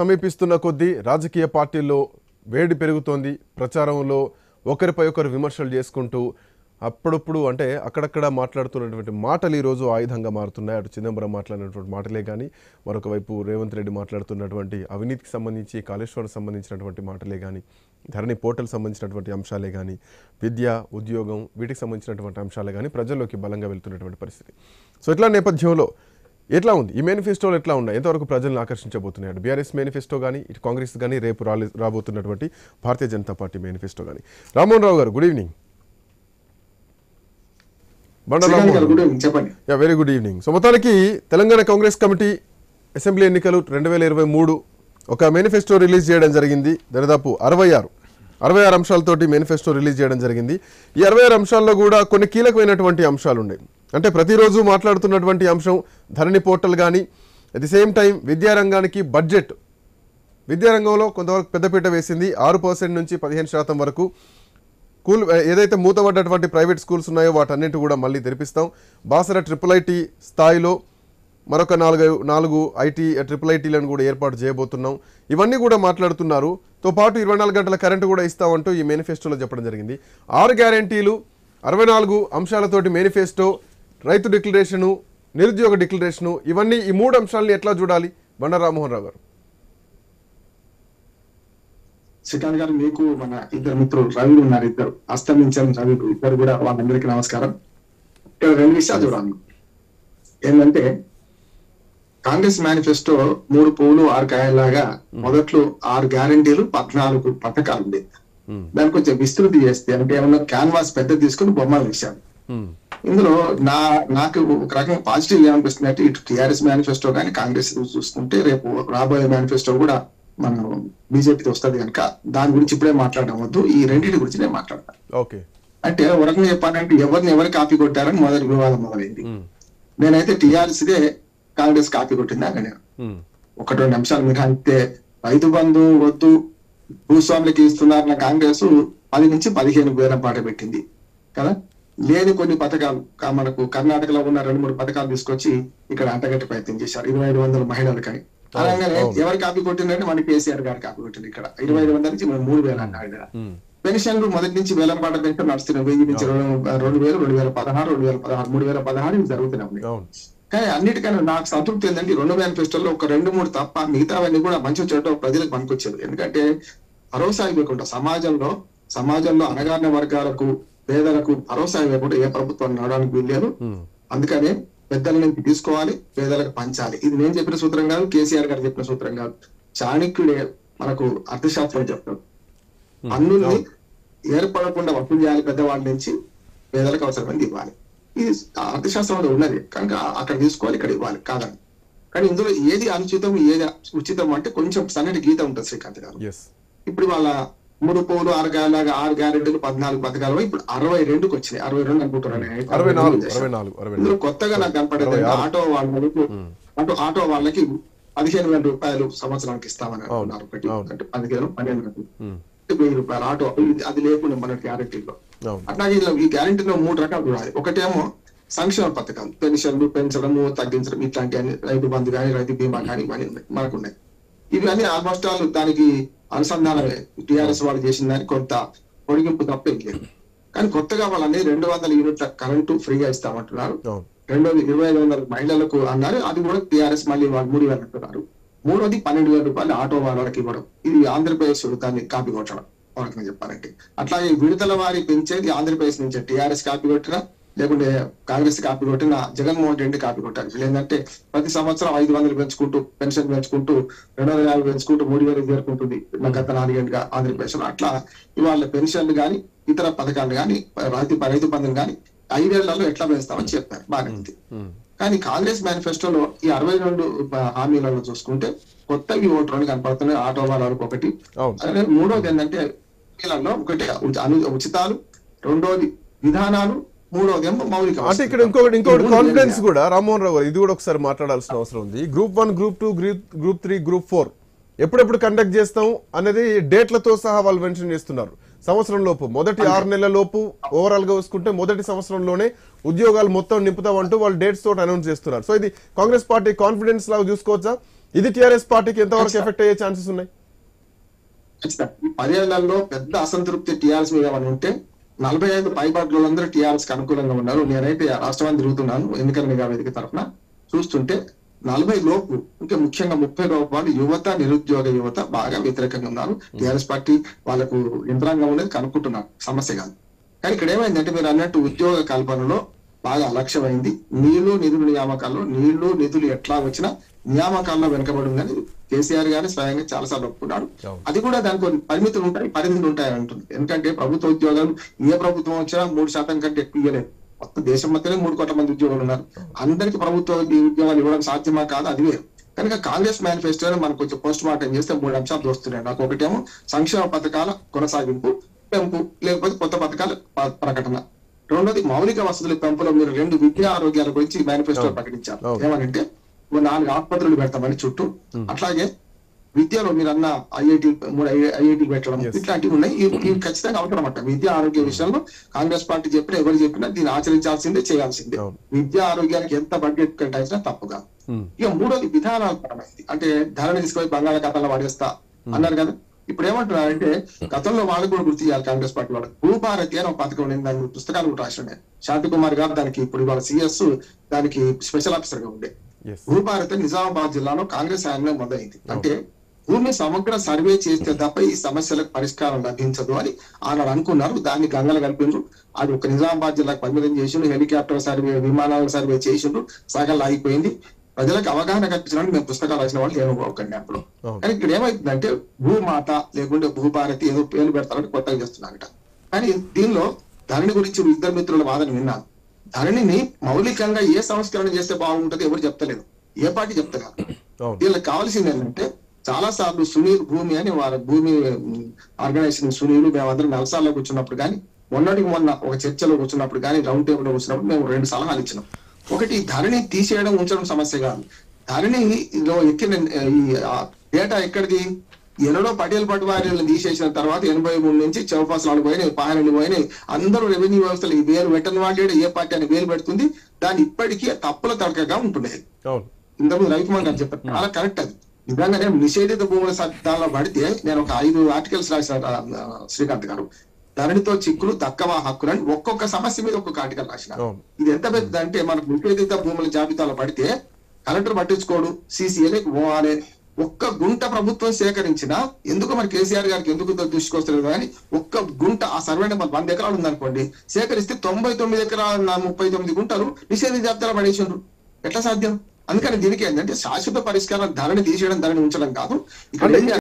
సమీపిస్తున్న కొద్దీ రాజకీయ పార్టీల్లో వేడి పెరుగుతోంది. ప్రచారంలో ఒకరిపై ఒకరు విమర్శలు చేసుకుంటూ అప్పుడప్పుడు అంటే అక్కడక్కడ మాట్లాడుతున్నటువంటి మాటలు ఈరోజు ఆయుధంగా మారుతున్నాయి. అటు చిదంబరం మాట్లాడినటువంటి మాటలే కానీ మరొక వైపు రేవంత్ రెడ్డి మాట్లాడుతున్నటువంటి అవినీతికి సంబంధించి కాళేశ్వరం సంబంధించినటువంటి మాటలే కానీ ధరణి పోర్టల్ సంబంధించినటువంటి అంశాలే కానీ విద్య ఉద్యోగం వీటికి సంబంధించినటువంటి అంశాలే కానీ ప్రజల్లోకి బలంగా వెళ్తున్నటువంటి పరిస్థితి. సో ఇట్లా నేపథ్యంలో ఎట్లా ఉంది? ఈ మేనిఫెస్టోలు ఎట్లా ఉన్నాయి? ఎంతవరకు ప్రజలను ఆకర్షించబోతున్నాయి బీఆర్ఎస్ మేనిఫెస్టో కానీ ఇటు కాంగ్రెస్ కానీ రేపు రాలే రాబోతున్నటువంటి భారతీయ జనతా పార్టీ మేనిఫెస్టో కానీ రామ్మోహన్ రావు గారు good evening. Yeah very good evening. So మొత్తానికి తెలంగాణ కాంగ్రెస్ కమిటీ అసెంబ్లీ ఎన్నికలు రెండు వేల ఇరవై మూడు ఒక మేనిఫెస్టో రిలీజ్ చేయడం జరిగింది. దరిదాపు అరవై ఆరు అరవై ఆరు అంశాలతోటి మేనిఫెస్టో రిలీజ్ చేయడం జరిగింది. ఈ అరవై ఆరు అంశాల్లో కూడా కొన్ని కీలకమైనటువంటి అంశాలు ఉన్నాయి అంటే ప్రతిరోజు మాట్లాడుతున్నటువంటి అంశం ధరణి పోర్టల్ కానీ అట్ ది సేమ్ టైం విద్యారంగానికి బడ్జెట్ విద్యారంగంలో కొంతవరకు పెద్దపీట వేసింది. ఆరు పర్సెంట్ నుంచి పదిహేను శాతం వరకు స్కూల్ ఏదైతే మూతబడ్డటువంటి ప్రైవేట్ స్కూల్స్ ఉన్నాయో వాటన్నిటి కూడా మళ్ళీ తెరిపిస్తాం. బాసర ట్రిపుల్ ఐటీ స్థాయిలో మరొక నాలుగు నాలుగు ఐటీ ట్రిపుల్ ఐటీలను కూడా ఏర్పాటు చేయబోతున్నాం. ఇవన్నీ కూడా మాట్లాడుతున్నారు. తో పాటు ఇరవై నాలుగు గంటల కరెంటు కూడా ఇస్తామంటూ ఈ మేనిఫెస్టోలో చెప్పడం జరిగింది. ఆరు గ్యారంటీలు అరవై నాలుగు అంశాలతోటి మేనిఫెస్టో రైతు డిక్లరేషను నిరుద్యోగ డిక్లరేషను ఇవన్నీ ఈ మూడు అంశాలని ఎట్లా చూడాలి? బండ రామ్మోహన్ రావు గారు. శ్రీకాంత్ గారు మీకు మన ఇద్దరు మిత్రులు రవి ఉన్నారు ఇద్దరు అస్తమించిన రవి ఇద్దరు కూడా వాళ్ళందరికీ నమస్కారం. ఇక్కడ రెండు విషయాలు చూడాలి. ఏంటంటే కాంగ్రెస్ మేనిఫెస్టో మూడు పువ్వులు ఆరు కాయల్లాగా మొదట్లో ఆరు గ్యారంటీలు పద్నాలుగు పథకాలు ఉంది దాన్ని కొంచెం విస్తృతి చేస్తే అంటే ఏమన్నా క్యాన్వాస్ పెద్ద తీసుకుని బొమ్మలు వేశాను మ్మ్. ఇందులో నా నాకు ఒక రకంగా పాజిటివ్ ఏమనిపిస్తుంది అంటే ఇటు టిఆర్ఎస్ మేనిఫెస్టో కానీ కాంగ్రెస్ చూసుకుంటే రేపు రాబోయే మేనిఫెస్టో కూడా మనం బీజేపీతో వస్తుంది కనుక దాని గురించి ఇప్పుడే మాట్లాడడం వద్దు. ఈ రెండింటి గురించి నేను మాట్లాడతాను ఓకే. అంటే ఒక రకంగా చెప్పాలంటే ఎవరిని ఎవరు కాపీ కొట్టారని మొదటి వివాదం మొదలైంది. నేనైతే టిఆర్ఎస్ దే కాంగ్రెస్ కాపీ కొట్టిందా నేను. ఒకటి రెండు నిమిషాలు మీరు అంటే రైతు బంధు వద్దు భూస్వాములకి ఇస్తున్నారన్న కాంగ్రెస్ పది నుంచి పదిహేను వేల పాట పెట్టింది. కదా? లేని కొన్ని పథకాలు మనకు కర్ణాటకలో ఉన్న రెండు మూడు పథకాలు తీసుకొచ్చి ఇక్కడ అంటగట్టి ప్రయత్నం చేశారు. ఇరవై ఐదు వందల మహిళలకని. అలాగే. ఎవరు కాపీ కొట్టిందంటే మన కేసీఆర్ గారు కాపీ కొట్టింది ఇక్కడ. ఇరవై ఐదు వందల నుంచి మనం మూడు వేలు అన్నాడు. పెన్షన్లు మొదటి నుంచి వేలం పాట పెన్షన్ నడుస్తున్నాయి వెయ్యి నుంచి రెండు వేలు రెండు వేల పదహారు రెండు వేల పదహారు మూడు వేల పదహారు ఇవి జరుగుతున్నాయి కానీ అన్నిటికన్నా నాకు సంతృప్తి ఏంటంటే రెండు మేనిఫెస్టోలో ఒక రెండు మూడు తప్ప మిగతావన్నీ కూడా మంచి చెడ్డ ప్రజలకు పనికొచ్చేది ఎందుకంటే భరోసా ఇవ్వకుండా సమాజంలో సమాజంలో అణగారిన వర్గాలకు పేదలకు భరోసా ఇవ్వకుండా ఏ ప్రభుత్వం నడవడానికి వీల్లేదు. మ్మ్. అందుకనే పెద్దల నుంచి తీసుకోవాలి పేదలకు పంచాలి. ఇది నేను చెప్పిన సూత్రం కాదు కేసీఆర్ గారు చెప్పిన సూత్రం కాదు. చాణక్యుడే మనకు అర్థశాస్త్రం చెప్తాడు. పన్నుల్ని ఏర్పడకుండా వసూలు చేయాలి పెద్దవాళ్ళ నుంచి పేదలకు అవసరమైంది ఇవ్వాలి. ఇది అర్థశాస్త్రంలో ఉన్నది. కనుక అక్కడ తీసుకోవాలి ఇక్కడ ఇవ్వాలి. కాదని కానీ ఇందులో ఏది అనుచితం ఏది ఉచితం అంటే కొంచెం సన్నటి గీత ఉంటుంది శ్రీకాంత్ గారు. ఇప్పుడు వాళ్ళ మూడు పోలు ఆరు గాలాగా ఆరు గ్యారెంటీలు పద్నాలుగు పథకాలు. ఇప్పుడు అరవై రెండుకి వచ్చినాయి. అరవై రెండు అనుకుంటున్నాను కొత్తగా నాకు కనపడేది. ఆటో వాళ్ళకు ఆటో ఆటో వాళ్ళకి పదిహేను వేల రూపాయలు సంవత్సరానికి ఇస్తామని అంటున్నారు ఒకటి. అంటే పదిహేను పన్నెండు. వెయ్యి రూపాయలు ఆటో. అది లేకుండా మన గ్యారెంటీలో. అట్లాగే ఇలా ఈ గ్యారెంటీలో మూడు రకాలు చూడాలి ఒకటేమో సంక్షేమ పథకాలు. పెన్షన్లు పెంచడము తగ్గించడం ఇట్లాంటి రైతు బంధు కానీ రైతు బీమా కానీ ఇవన్నీ ఉన్నాయి. మనకు ఉన్నాయి. ఇవి అన్ని ఆల్మోస్ట్ ఆల్ దానికి అనుసంధానమే టిఆర్ఎస్ వాళ్ళు చేసిన దానికి కొంత పొడిగింపు తప్ప లేదు. కానీ కొత్తగా వాళ్ళని రెండు వందల యూనిట్ల కరెంటు ఫ్రీగా ఇస్తామంటున్నారు. రెండోది ఇరవై ఐదు వందల మహిళలకు అన్నారు. అది కూడా టిఆర్ఎస్ మళ్ళీ వాళ్ళు మూడు వేలు అంటున్నారు. మూడోది పన్నెండు వేల రూపాయలు ఆటో వాళ్ళకి ఇవ్వడం. ఇది ఆంధ్రప్రదేశ్ దాన్ని కాపీ కొట్టడం. వాళ్ళకి చెప్పాలంటే. అట్లాగే విడుదల వారి పెంచేది ఆంధ్రప్రదేశ్ నుంచి. టిఆర్ఎస్ కాపీ కొట్టినా లేకుంటే కాంగ్రెస్ కాపీ కొట్టిన జగన్మోహన్ రెడ్డి కాపీ కొట్టారు వీళ్ళు ఏంటంటే ప్రతి సంవత్సరం ఐదు వందలు పెంచుకుంటూ పెన్షన్ పెంచుకుంటూ రెండు వందల యాభై పెంచుకుంటూ మూడు వేలు చేరుకుంటుంది గత నాలుగేళ్ళుగా ఆంధ్రప్రదేశ్లో అట్లా ఇవాళ పెన్షన్లు కానీ ఇతర పథకాలు కానీ రైతు రైతు బంధం కానీ ఐదేళ్ళలో ఎట్లా పెంచుతామని చెప్పారు. బాగా ఉంది మ్మ్. కానీ కాంగ్రెస్ మేనిఫెస్టోలో ఈ అరవై రెండు హామీలలో చూసుకుంటే కొత్తవి ఓటు రెండు కనపడుతున్నాయి. ఆటో వాళ్ళకి ఒకటి. మూడోది ఏంటంటే ఒకటి ఉచితాలు రెండోది విధానాలు మౌలిక అంటే ఇక్కడ. ఇంకొకటి ఇంకొకటి కాన్ఫిడెన్స్. కూడా రామ్మోహన్ రావు గారు ఇది కూడా ఒకసారి మాట్లాడాల్సిన అవసరం ఉంది. Group one group two group group three group four ఎప్పుడెప్పుడు కండక్ట్ చేస్తాం అనేది డేట్లతో సహా వాళ్ళు మెన్షన్ చేస్తున్నారు. సంవత్సరం లోపు మొదటి ఆరు నెలల లోపు ఓవరాల్గా చూసుకుంటే మొదటి సంవత్సరంలోనే ఉద్యోగాలు మొత్తం నింపుతామంటూ వాళ్ళు డేట్స్ తోటి అనౌన్స్ చేస్తున్నారు. సో ఇది కాంగ్రెస్ పార్టీ కాన్ఫిడెన్స్ లాగా చూసుకోవచ్చా? ఇది టిఆర్ఎస్ పార్టీకి ఎంతవరకు ఎఫెక్ట్ అయ్యే ఛాన్సెస్ ఉన్నాయి? పదేళ్ళలో పెద్ద అసంతృప్తి టీఆర్ఎస్ మీద ఉంటే నలభై ఐదు పైబాట్లందరూ టీఆర్ఎస్కి అనుకూలంగా ఉన్నారు. నేనైతే రాష్ట్రవాన్ని తిరుగుతున్నాను. ఎన్నికల నిఘా వేదిక తరఫున? చూస్తుంటే నలభై లోపు ఇంకా ముఖ్యంగా ముప్పై లోపు వాళ్ళు యువత నిరుద్యోగ యువత బాగా వ్యతిరేకంగా ఉన్నారు. టీఆర్ఎస్ పార్టీ వాళ్ళకు యంత్రాంగం అనేది కనుక్కుంటున్నారు సమస్య కాదు. కానీ ఇక్కడ ఏమైందంటే మీరు అన్నట్టు ఉద్యోగ కల్పనలో బాగా అలక్ష్యమైంది. నీళ్ళు నిధుల నియామకాల్లో నీళ్ళు నిధులు ఎట్లా వచ్చినా నియామకాల్లో వెనకబడి ఉందని కేసీఆర్ గారు స్వయంగా చాలా సార్లు ఒప్పుకున్నాడు. అది కూడా దానికి కొన్ని పరిమితులు ఉంటాయి పరిమితులు ఉంటాయి అంటుంది. ఎందుకంటే ప్రభుత్వ ఉద్యోగాలు ఏ ప్రభుత్వం వచ్చినా మూడు శాతం కంటే ఎక్కువ ఇవ్వలేదు. మొత్తం దేశం మొత్తమే మూడు కోట్ల మంది ఉద్యోగులు ఉన్నారు. అందరికి ప్రభుత్వ ఉద్యోగాలు ఇవ్వడం సాధ్యమా కాదు? అది వేరు. కనుక కాంగ్రెస్ మేనిఫెస్టోలో మనం కొంచెం పోస్ట్ మార్టం చేస్తే మూడు అంశాలు దోస్తున్నాయి. నాకు ఒకటేమో సంక్షేమ పథకాల కొనసాగింపు పెంపు లేకపోతే కొత్త పథకాల ప్రకటన. రెండోది మౌలిక వసతుల పెంపులో మీరు రెండు విద్యా ఆరోగ్యాల గురించి మేనిఫెస్టో ప్రకటించారు. ఏమనంటే నాలుగు ఆసుపత్రులు పెడతామని చుట్టూ. అట్లాగే విద్యలో మీరు అన్న ఐఐటి మూడు ఐఐటి పెట్టడం. ఇట్లాంటివి ఉన్నాయి. ఇవి ఖచ్చితంగా అవసరం అన్నమాట విద్యా ఆరోగ్య విషయంలో కాంగ్రెస్ పార్టీ చెప్పినా ఎవరు చెప్పినా దీన్ని ఆచరించాల్సిందే చేయాల్సిందే. విద్యా ఆరోగ్యానికి ఎంత బడ్జెట్ కేటాయించినా తప్పుగా. ఇక మూడోది విధానాల పరమైంది. అంటే ధరని తీసుకొని బంగాళాఖాతంలో వాడేస్తా అన్నారు కదా. ఇప్పుడు ఏమంటున్నారంటే గతంలో వాళ్ళు కూడా గుర్తు చేయాలి కాంగ్రెస్ పార్టీ వాళ్ళకి. భూభారతి అని ఒక పథకం ఉండింది దాని పుస్తకాలు కూడా రాసి ఉండే శాంతి కుమార్ గారు దానికి ఇప్పుడు ఇవాళ సిఎస్ దానికి స్పెషల్ ఆఫీసర్గా ఉండే. భూభారతి నిజామాబాద్ జిల్లాలో కాంగ్రెస్ హయాంలో మొదలైంది. అంటే భూమి సమగ్ర సర్వే చేస్తే తప్ప ఈ సమస్యలకు పరిష్కారం లభించదు అని ఆనాడు అనుకున్నారు. దాన్ని గంగలు కలిపిండ్రు. అది ఒక నిజామాబాద్ జిల్లాకు పరిమితం చేసిండ్రు. హెలికాప్టర్ సర్వే విమానాల సర్వే చేసిండ్రు. సగం ఆగిపోయింది. ప్రజలకు అవగాహన కల్పించడానికి మేము పుస్తకాలు రాసిన వాళ్ళు నేను ఒక జ్ఞాపకం అవును. కానీ ఇక్కడ ఏమైందంటే భూమాత లేకుంటే భూభారతి ఏదో పేర్లు పెడతారని కొత్తగా చేస్తున్నారట. కానీ దీనిలో ధరణి గురించి ఇద్దరు మిత్రుల వాదన విన్నాను. ధరణిని మౌలికంగా ఏ సంస్కరణ చేస్తే బాగుంటుంది ఎవరు చెప్తలేదు. ఏ పార్టీ చెప్తలేదు. వీళ్ళకి కావాల్సింది ఏంటంటే చాలా సార్లు సునీల్ భూమి అని వారి భూమి ఆర్గనైజేషన్ సునీల్ మేమందరం నలసాల్లో కూర్చున్నప్పుడు కానీ మొన్నటికి మొన్న ఒక చర్చలో కూర్చున్నప్పుడు కానీ రౌండ్ టేబుల్లో కూర్చున్నప్పుడు మేము రెండు సలహాలు ఇచ్చినాం. ఒకటి ధరణి తీసేయడం ఉంచడం సమస్య కాదు. ధరణిలో ఎక్కిన ఈ డేటా ఎక్కడిది? ఎన్నడో పటేల్ పట్టువారీలను తీసేసిన తర్వాత ఎనభై మూడు నుంచి చౌపాసనాలు పోయినాయి పాయనలు పోయినాయి. అందరూ రెవెన్యూ వ్యవస్థలు ఈ వేలు పెట్టని వాడు ఏ పార్టీ అని వేలు పెడుతుంది. దాన్ని ఇప్పటికీ తప్పుల తడకగా ఉంటున్నాయి. ఇంతకుముందు రవికుమార్ గారు చెప్పారు చాలా కరెక్ట్ అది. నిజంగానే నిషేధిత భూముల చట్టాల్లో పడితే నేను ఒక ఐదు ఆర్టికల్స్ రాసిన శ్రీకాంత్ గారు. ధరణితో చిక్కులు తక్కువ హక్కులు అని ఒక్కొక్క సమస్య మీద ఒక్కొక్క ఆర్టికల్ రాసిన. ఇది ఎంత పెద్దదంటే మనకు నిషేధిత భూముల జాబితాలో పడితే కలెక్టర్ పట్టించుకోడు సీసీఏలకు పోవాలి. ఒక్క గుంట ప్రభుత్వం సేకరించినా ఎందుకు మరి కేసీఆర్ గారికి ఎందుకు దృష్టికొస్తలేదు కానీ ఒక్క గుంట ఆ సర్వే నెంబర్ వంద ఎకరాలు ఉందనుకోండి సేకరిస్తే తొంభై తొమ్మిది ఎకరాల నా ముప్పై తొమ్మిది గుంటలు నిషేధిత జాబితాలో పడేసిండ్రు. ఎట్లా సాధ్యం? అందుకని దీనికి ఏంటంటే శాశ్వత పరిష్కారం ధరని తీసేయడం ధరని ఉంచడం కాదు. ఇక్కడ?